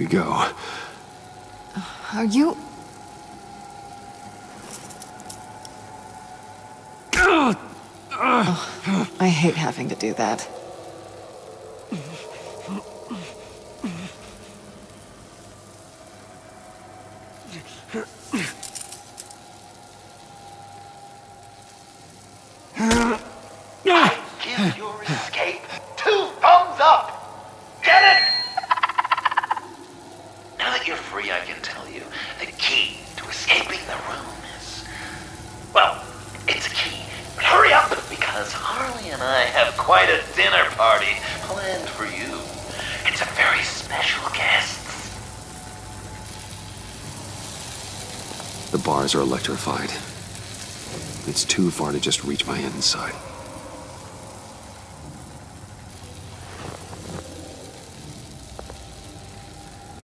we go. Are you... Oh, I hate having to do that. You're free, I can tell you the key to escaping the room is. Well, it's a key. But hurry up, because Harley and I have quite a dinner party planned for you. It's a very special guest. The bars are electrified. It's too far to just reach my inside.